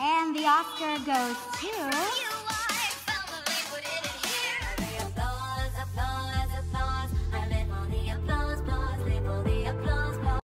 And the Oscar goes to...